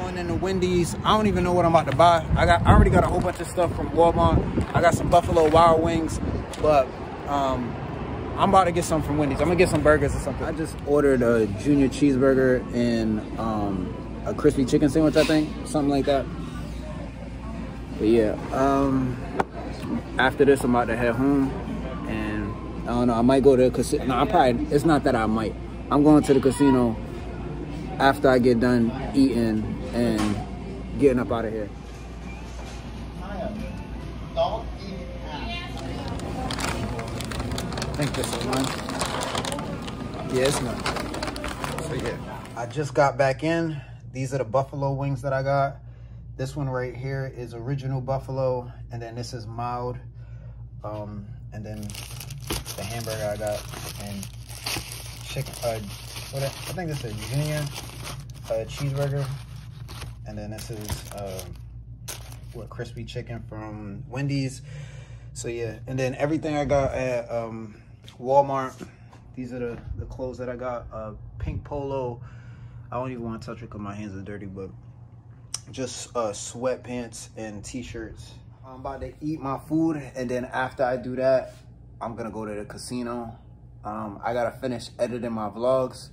Going into Wendy's. I don't even know what I'm about to buy. I got I already got a whole bunch of stuff from Walmart. I got some Buffalo Wild Wings, but um, I'm about to get some from Wendy's. I'm gonna get some burgers or something. I just ordered a junior cheeseburger and um, a crispy chicken sandwich, I think, something like that. But yeah, um, after this, I'm about to head home, and I don't know. I might go to the casino. No, I probably. It's not that I might. I'm going to the casino after I get done eating and getting up out of here. I think this is one. Yeah, it's one. So yeah, I just got back in. These are the buffalo wings that I got. This one right here is original buffalo, and then this is mild. Um, and then the hamburger I got and chicken. Uh, what I, I think this is a junior uh, cheeseburger, and then this is uh, what crispy chicken from Wendy's. So yeah, and then everything I got at um, Walmart. These are the, the clothes that I got. Uh, pink polo. I don't even want to touch it because my hands are dirty, but just uh, sweatpants and t-shirts. I'm about to eat my food, and then after I do that, I'm gonna go to the casino. Um, I gotta finish editing my vlogs.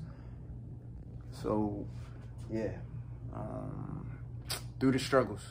So, yeah, um, through the struggles.